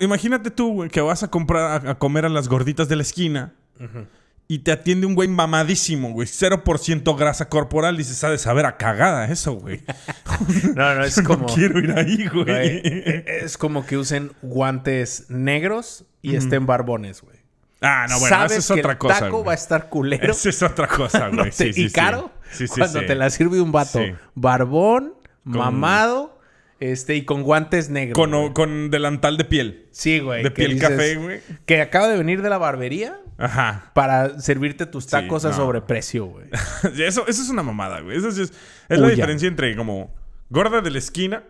imagínate tú, güey, que vas a comprar a, a comer a las gorditas de la esquina y te atiende un güey mamadísimo, güey. 0% grasa corporal. Dices, ha de saber a cagada eso, güey. No, no, es como. No quiero ir ahí, güey. güey, es como que usen guantes negros y estén barbones, güey. Ah, no, bueno, Sabes esa es que otra el cosa. taco güey. va a estar culero. Esa es otra cosa, güey. Sí, sí, y caro Sí, sí, cuando te la sirve un vato barbón, mamado, este, y con guantes negros. Con, con delantal de piel. Sí, güey. de piel dices café, güey. Que acaba de venir de la barbería Ajá. para servirte tus tacos a no. sobreprecio, güey. Eso, eso es una mamada, güey. Eso es, es Uy, la ya. diferencia entre como gorda de la esquina.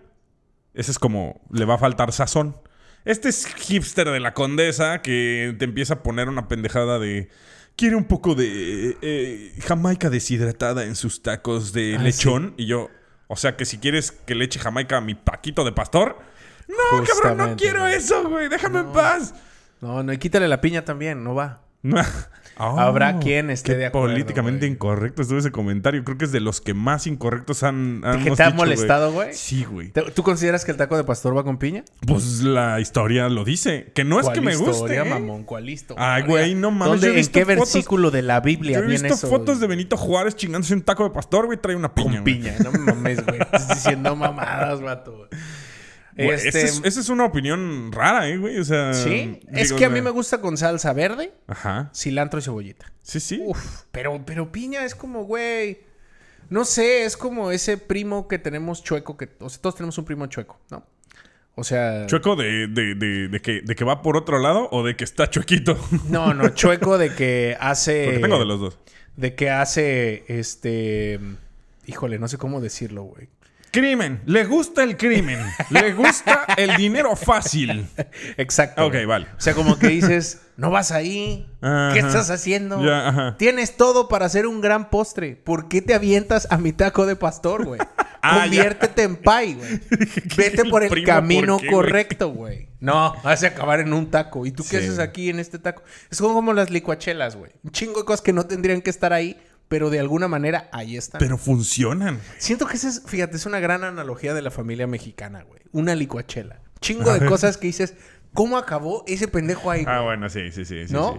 Ese es como le va a faltar sazón. Este es hipster de la condesa que te empieza a poner una pendejada de. Quiere un poco de eh, jamaica deshidratada en sus tacos de Ah, lechón. Y yo, o sea que si quieres que le eche jamaica a mi paquito de pastor. No, cabrón, no quiero güey. eso, güey. Déjame en paz. No, no, y quítale la piña también, no va. Habrá quien esté qué de acuerdo, Políticamente incorrecto estuvo ese comentario. Creo que es de los que más incorrectos han. ¿Que hemos te ha molestado, güey? Sí, güey. ¿Te- ¿Tú consideras que el taco de pastor va con piña? Pues la historia lo dice. Que no es que me guste. historia, ¿eh? mamón? ¿Cuál historia? Ay, güey, no mames, ¿Dónde- yo he ¿En qué fotos- versículo de la Biblia Yo he viene visto eso? fotos de Benito Juárez chingándose un taco de pastor, güey. Trae una piña. con piña. No me mames, güey. Estás diciendo mamadas, vato. Güey, Este, esa, es, esa es una opinión rara, ¿eh, güey? O sea. Sí, es que a mí me gusta con salsa verde, Ajá. cilantro y cebollita. Sí, sí. Uf, pero, pero piña es como, güey. No sé, es como ese primo que tenemos chueco, que, o sea, todos tenemos un primo chueco, ¿no? O sea. ¿Chueco de, de, de, de que, de que va por otro lado o de que está chuequito? No, no, chueco de que hace. Porque tengo de los dos. De que hace. Este. Híjole, no sé cómo decirlo, güey. Crimen. Le gusta el crimen. Le gusta el dinero fácil. Exacto. Ok, vale. O sea, como que dices, no vas ahí. Ajá. ¿Qué estás haciendo? Ya. Tienes todo para hacer un gran postre. ¿Por qué te avientas a mi taco de pastor, güey? Ah, Conviértete en pie, güey. Vete por el camino ¿por qué, güey? correcto, güey. No, vas a acabar en un taco. ¿Y tú qué haces aquí en este taco? Es como, como las licuachelas, güey. Un chingo de cosas que no tendrían que estar ahí, pero de alguna manera ahí están. Pero funcionan. Siento que esa es, fíjate, es una gran analogía de la familia mexicana, güey. Una licuachela. Chingo de cosas que dices, ¿cómo acabó ese pendejo ahí? Ah, bueno, sí, sí, sí. sí, ¿No? sí.